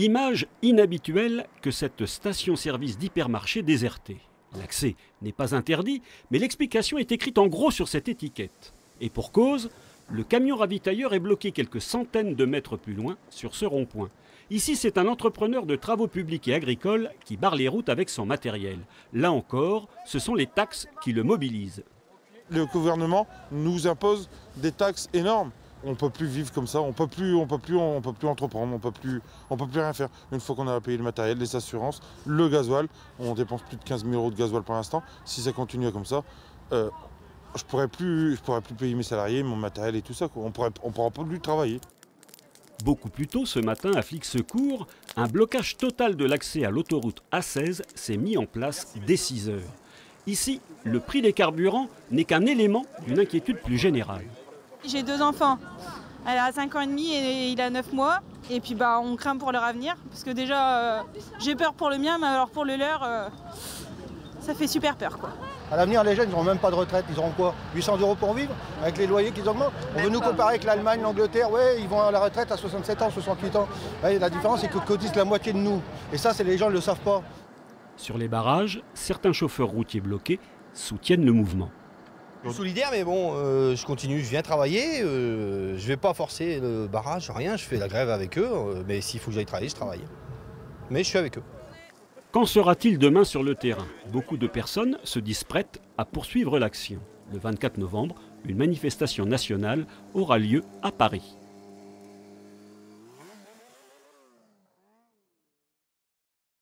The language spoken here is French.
Image inhabituelle que cette station-service d'hypermarché désertée. L'accès n'est pas interdit, mais l'explication est écrite en gros sur cette étiquette. Et pour cause, le camion ravitailleur est bloqué quelques centaines de mètres plus loin sur ce rond-point. Ici, c'est un entrepreneur de travaux publics et agricoles qui barre les routes avec son matériel. Là encore, ce sont les taxes qui le mobilisent. Le gouvernement nous impose des taxes énormes on peut plus vivre comme ça, on peut plus, on peut plus, on peut plus entreprendre, on peut plus, on peut plus rien faire. Une fois qu'on a payé le matériel, les assurances, le gasoil, on dépense plus de 15 000 euros de gasoil pour l'instant. Si ça continue comme ça, euh, je pourrais plus, je pourrais plus payer mes salariés, mon matériel et tout ça. On pourrait, on pourra plus travailler. Beaucoup plus tôt ce matin, à Flic Secours, un blocage total de l'accès à l'autoroute A16 s'est mis en place dès 6 heures. Ici, le prix des carburants n'est qu'un élément d'une inquiétude plus générale. J'ai deux enfants. Elle a 5 ans et demi et il a 9 mois. Et puis bah on craint pour leur avenir. Parce que déjà euh, j'ai peur pour le mien, mais alors pour le leur, euh, ça fait super peur quoi. À l'avenir, les jeunes, ils n'auront même pas de retraite. Ils auront quoi? 800 euros pour vivre? Avec les loyers qui augmentent? On veut nous comparer avec l'Allemagne, l'Angleterre. Oui, ils vont à la retraite à 67 ans, 68 ans. la différence, c'est que cotisent la moitié de nous. Et ça, c'est les gens ne le savent pas. Sur les barrages, certains chauffeurs routiers bloqués soutiennent le mouvement. Je suis solidaire, mais bon, euh, je continue, je viens travailler. Euh, je ne vais pas forcer le barrage, rien. Je fais la grève avec eux, euh, mais s'il faut que j'aille travailler, je travaille. Mais je suis avec eux. Qu'en sera-t-il demain sur le terrain? Beaucoup de personnes se disent prêtes à poursuivre l'action. Le 24 novembre, une manifestation nationale aura lieu à Paris.